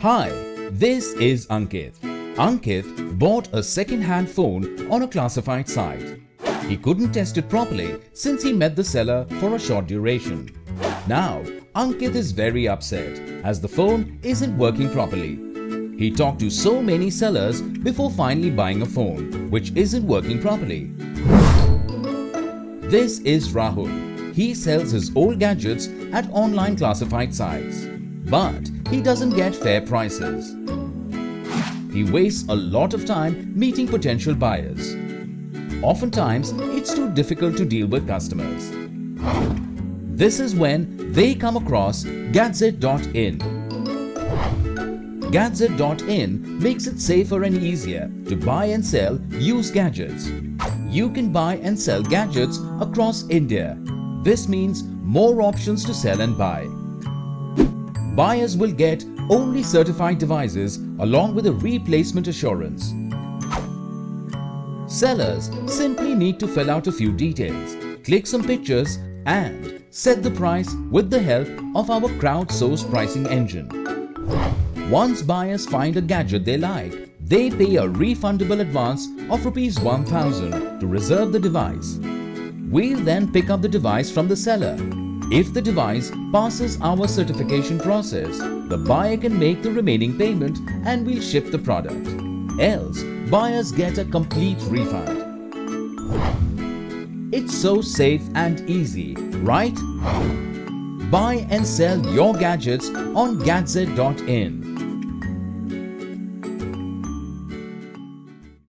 Hi, this is Ankit. Ankit bought a second-hand phone on a classified site. He couldn't test it properly since he met the seller for a short duration. Now, Ankit is very upset as the phone isn't working properly. He talked to so many sellers before finally buying a phone which isn't working properly. This is Rahul. He sells his old gadgets at online classified sites. But he doesn't get fair prices. He wastes a lot of time meeting potential buyers. Oftentimes, it's too difficult to deal with customers. This is when they come across Gadzet.in. Gadzet.in makes it safer and easier to buy and sell used gadgets. You can buy and sell gadgets across India. This means more options to sell and buy. Buyers will get only certified devices along with a replacement assurance. Sellers simply need to fill out a few details, click some pictures and set the price with the help of our crowdsourced pricing engine. Once buyers find a gadget they like, they pay a refundable advance of Rs 1000 to reserve the device. We'll then pick up the device from the seller. If the device passes our certification process, the buyer can make the remaining payment and we'll ship the product. Else, buyers get a complete refund. It's so safe and easy, right? Buy and sell your gadgets on Gadzet.in.